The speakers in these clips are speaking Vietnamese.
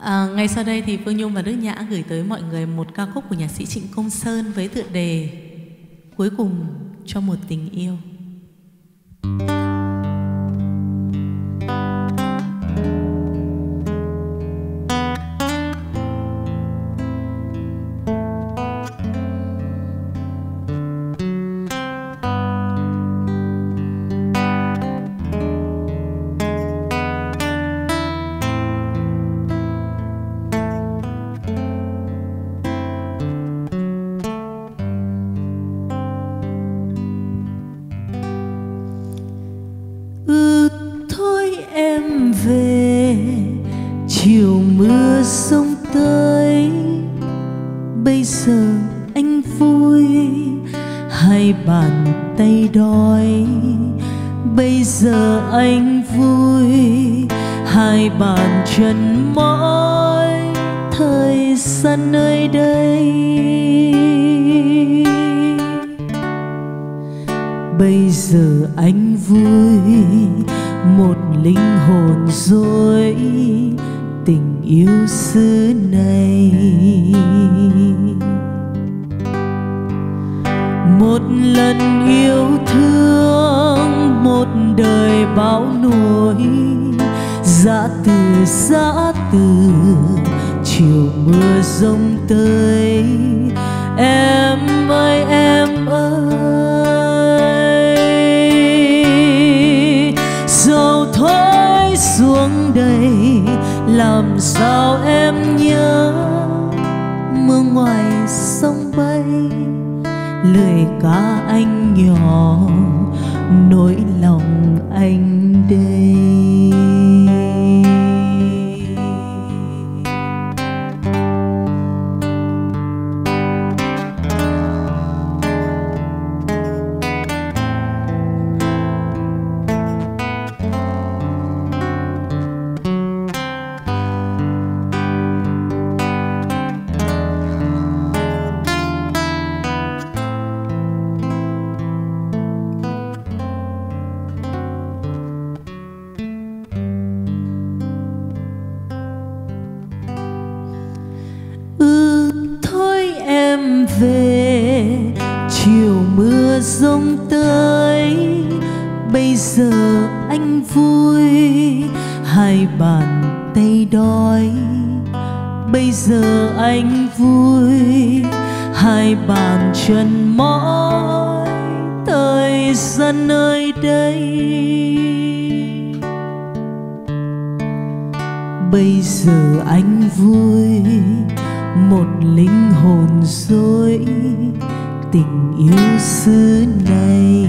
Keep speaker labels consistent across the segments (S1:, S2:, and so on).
S1: À, ngay sau đây thì Phương Nhung và Đức Nhã gửi tới mọi người một ca khúc của nhạc sĩ Trịnh Công Sơn với tựa đề Cuối cùng cho một tình yêu.
S2: Chiều mưa sông tới, bây giờ anh vui. Hai bàn tay đói, bây giờ anh vui. Hai bàn chân mỏi, thời gian nơi đây. Bây giờ anh vui, một linh hồn dối tình yêu xứ này. Một lần yêu thương, một đời bão nuôi. giã từ giã từ, chiều mưa rông tới. Em ơi em ơi. Làm sao em nhớ? Mưa ngoài sông bay, lời ca anh nhỏ, nỗi lòng anh đây rông tới. Bây giờ anh vui, hai bàn tay đói. Bây giờ anh vui, hai bàn chân mỏi. Thời gian nơi đây. Bây giờ anh vui, một linh hồn dối tình yêu xứ này.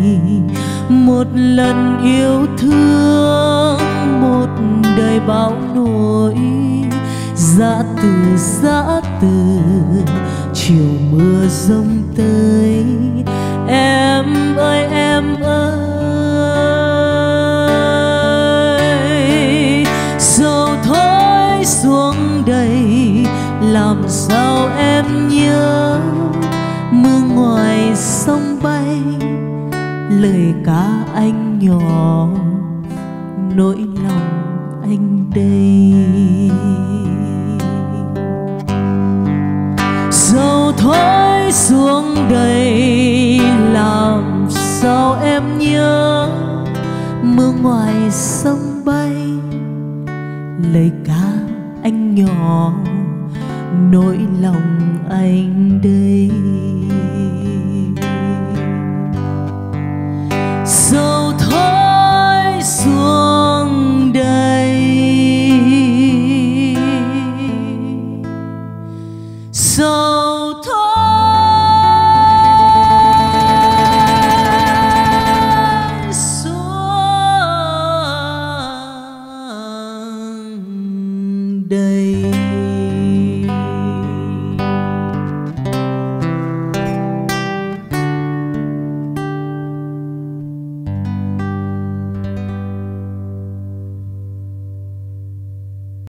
S2: Một lần yêu thương một đời bao nỗi, giã từ giã từ chiều mưa rông tới. Em ơi em ơi. Anh đây. Dầu thối xuống đây, làm sao em nhớ? Mưa ngoài sông bay, lời ca anh nhỏ, nỗi lòng anh đây. 头疼。